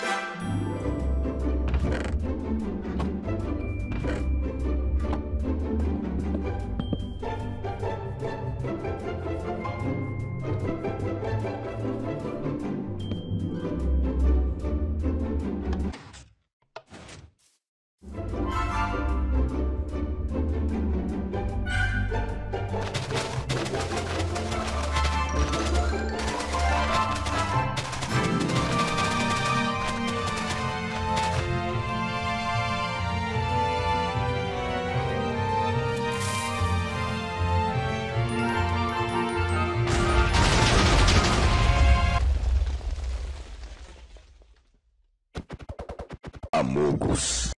Música Camugos.